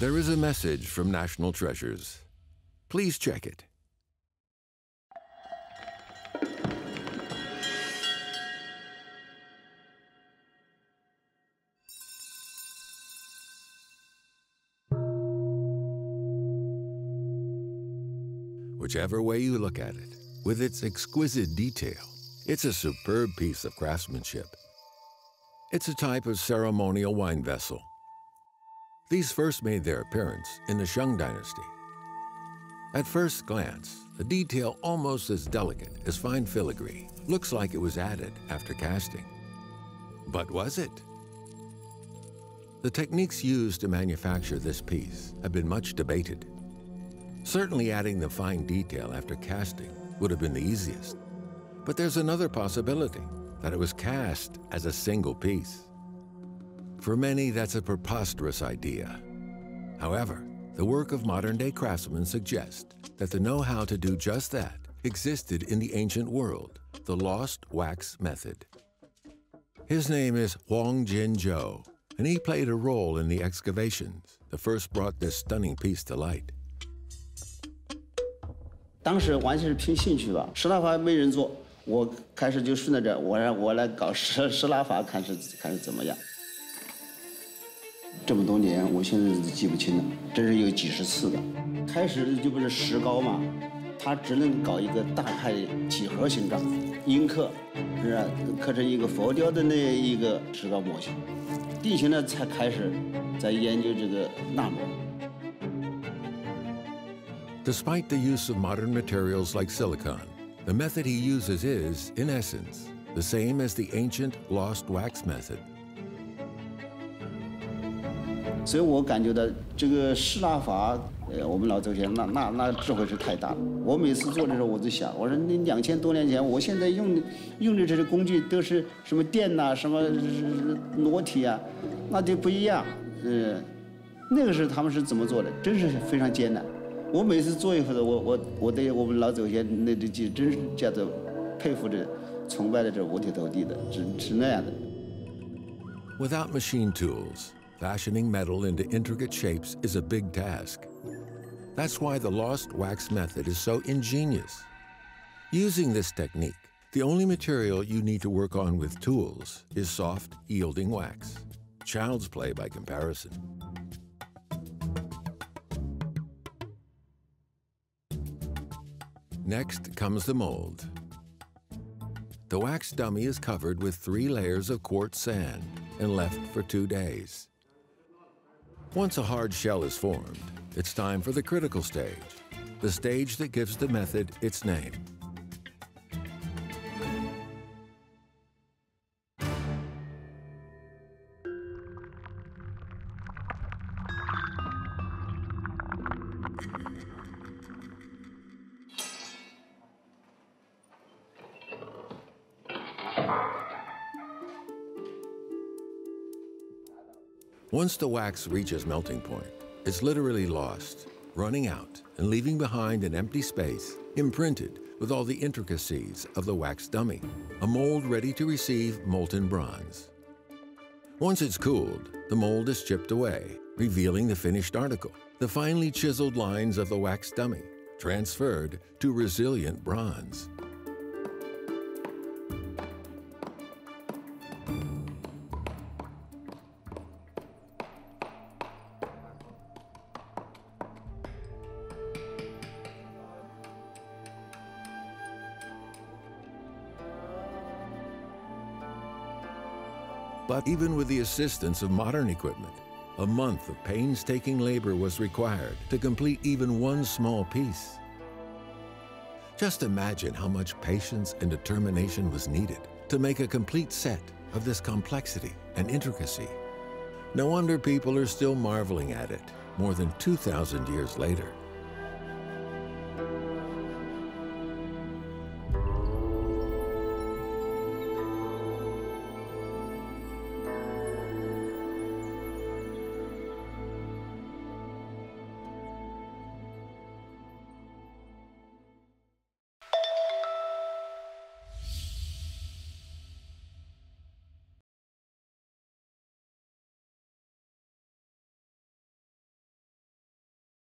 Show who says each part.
Speaker 1: There is a message from National Treasures. Please check it. Whichever way you look at it, with its exquisite detail, it's a superb piece of craftsmanship. It's a type of ceremonial wine vessel. These first made their appearance in the Shang dynasty. At first glance, a detail almost as delicate as fine filigree looks like it was added after casting. But was it? The techniques used to manufacture this piece have been much debated. Certainly adding the fine detail after casting would have been the easiest. But there's another possibility, that it was cast as a single piece. For many, that's a preposterous idea. However, the work of modern-day craftsmen suggests that the know-how to do just that existed in the ancient world, the lost wax method. His name is Huang Jin-zhou, and he played a role in the excavations that first brought this stunning piece to light.
Speaker 2: 当时完全是凭兴趣吧，石蜡法没人做，我开始就顺着这，我让我来搞石石蜡法，看是看是怎么样。 这么多年，我现在都记不清了，这是有几十次的。开始就不是石膏嘛，它只能搞一个大概几何形状，阴刻，是吧？刻成一个佛雕的那一个石膏模型。定型了才开始在研究这个纳模。
Speaker 1: Despite the use of modern materials like silicon, the method he uses is, in essence, the same as the ancient lost wax method.
Speaker 2: 所以我感觉到这个施蜡法，呃，我们老祖先那那那智慧是太大了。我每次做的时候，我就想，我说你两千多年前，我现在用的用的这些工具都是什么电呐、什么裸体啊，那就不一样。呃，那个时候他们是怎么做的？真是非常艰难。我每次做一回的，我我我对我们老祖先那这技真是叫做佩服着、崇拜的，这五体投地的，是是那样的。
Speaker 1: Without machine tools, fashioning metal into intricate shapes is a big task. That's why the lost wax method is so ingenious. Using this technique, the only material you need to work on with tools is soft, yielding wax. Child's play by comparison. Next comes the mold. The wax dummy is covered with three layers of quartz sand and left for two days. Once a hard shell is formed, it's time for the critical stage, the stage that gives the method its name. Once the wax reaches melting point, it's literally lost, running out and leaving behind an empty space imprinted with all the intricacies of the wax dummy, a mold ready to receive molten bronze. Once it's cooled, the mold is chipped away, revealing the finished article, the finely chiseled lines of the wax dummy, transferred to resilient bronze. But even with the assistance of modern equipment, a month of painstaking labor was required to complete even one small piece. Just imagine how much patience and determination was needed to make a complete set of this complexity and intricacy. No wonder people are still marveling at it more than 2,000 years later.